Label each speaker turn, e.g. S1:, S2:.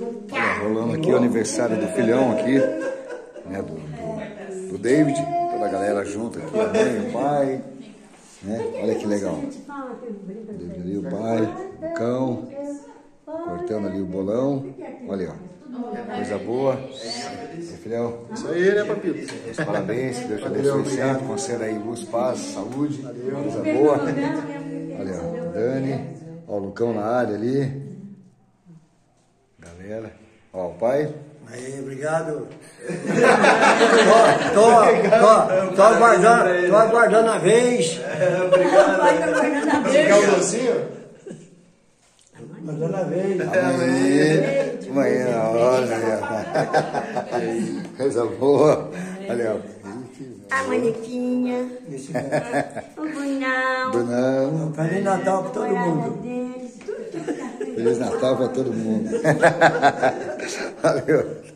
S1: Olha, rolando aqui o aniversário do filhão aqui, né, do, do, do David, toda a galera junto aqui, a mãe, o pai, né? Olha que legal. David ali, o pai, o cão, cortando ali o bolão. Olha, ó. Coisa boa. Filhão,
S2: Isso aí, né, papito?
S1: meus parabéns, que Deus te abençoe sempre, conceda aí luz, paz, saúde, coisa boa. Olha, Dani, ó, o Lucão na área ali. Galera, ó, o pai.
S3: Aí, obrigado. tô, tô, tô, tô aguardando, tô aguardando a vez.
S2: Quer um docinho?
S3: Aguardando a vez.
S1: Amanhã, amanhã, olha, coisa boa. Olha, ó.
S4: A Moniquinha,
S3: Esse
S4: o Brunão,
S1: Brunão,
S3: Feliz Natal pra todo mundo.
S1: Feliz Natal pra todo mundo. Valeu.